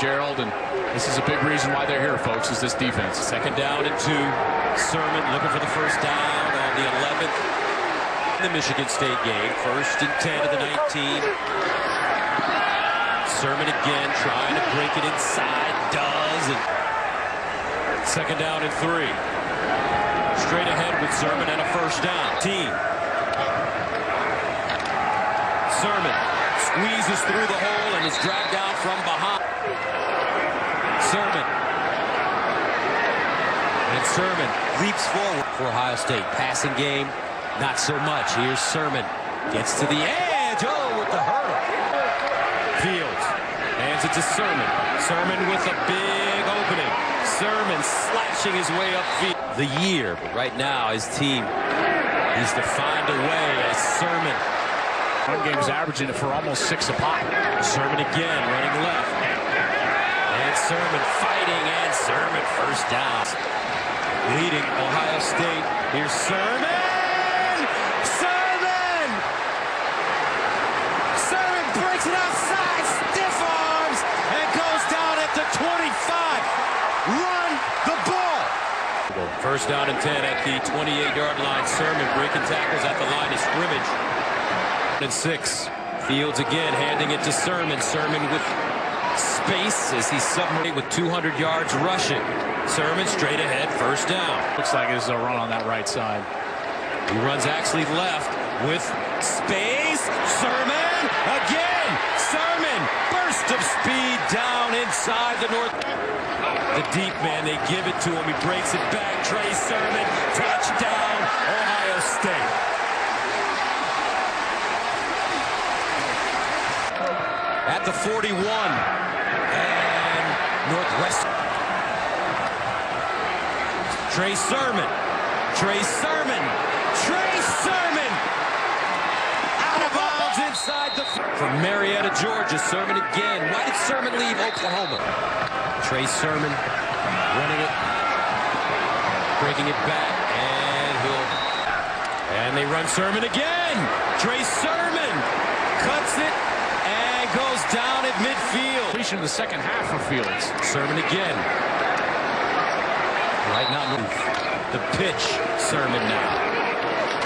Gerald, and this is a big reason why they're here, folks, is this defense. Second down and two. Sermon looking for the first down on the 11th. The Michigan State game. First and 10 of the 19. Sermon again trying to break it inside. Does. And second down and three. Straight ahead with Sermon and a first down. Team. Sermon squeezes through the hole and is dragged down from behind. Sermon. And Sermon leaps forward for Ohio State. Passing game, not so much. Here's Sermon. Gets to the edge. Oh, with the hurdle. Fields hands it to Sermon. Sermon with a big opening. Sermon slashing his way upfield. The year, but right now his team needs to find a way as Sermon. One game's averaging it for almost six a pop. Sermon again running left. And Sermon fighting and Sermon first down. Leading Ohio State. Here's Sermon. Sermon! Sermon breaks it outside. Stiff arms and goes down at the 25. Run the ball. First down and 10 at the 28-yard line. Sermon breaking tackles at the line of scrimmage. And six. Fields again handing it to Sermon. Sermon with space as he submarine with 200 yards rushing. Sermon straight ahead, first down. Looks like there's a run on that right side. He runs actually left with space. Sermon again. Sermon burst of speed down inside the north. The deep man, they give it to him. He breaks it back. Trey Sermon, touchdown, Ohio State. At the 41. And Northwest. Trey Sermon. Trey Sermon. Trey Sermon. Out of bounds inside the. From Marietta, Georgia. Sermon again. Why did Sermon leave Oklahoma? Trey Sermon running it. Breaking it back. And he'll. And they run Sermon again. Trey Sermon cuts it and goes down at midfield. Completion of the second half for Fields. Sermon again. Right now, the pitch, Sermon now.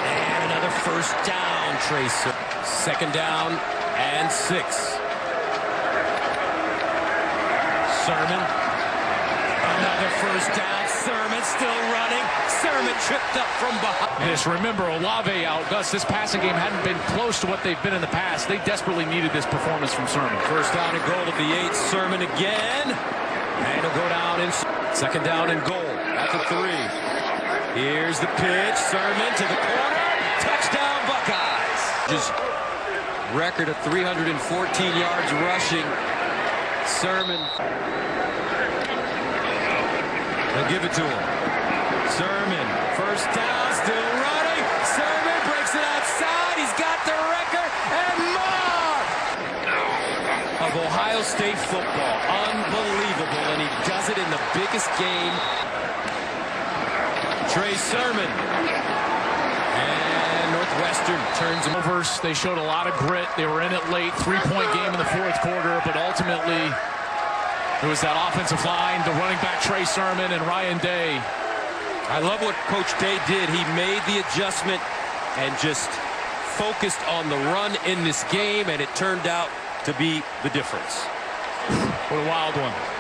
And another first down, Tracer. Second down and six. Sermon. Another first down. Sermon still running. Sermon tripped up from behind. This, remember, Olave out. Gus, this passing game hadn't been close to what they've been in the past. They desperately needed this performance from Sermon. First down and goal at the eight. Sermon again. And he'll go down in second down and goal at the three. Here's the pitch. Sermon to the corner. Touchdown Buckeyes. Just record of 314 yards rushing. Sermon. They'll give it to him. Sermon. First down. Still running. Sermon breaks it outside. He's got the record. And more of Ohio State football. Unbelievable. And he does it in the biggest game. Sermon. And Northwestern turns him over. They showed a lot of grit. They were in it late. Three-point game in the fourth quarter, but ultimately it was that offensive line, the running back Trey Sermon and Ryan Day. I love what Coach Day did. He made the adjustment and just focused on the run in this game, and it turned out to be the difference. What a wild one.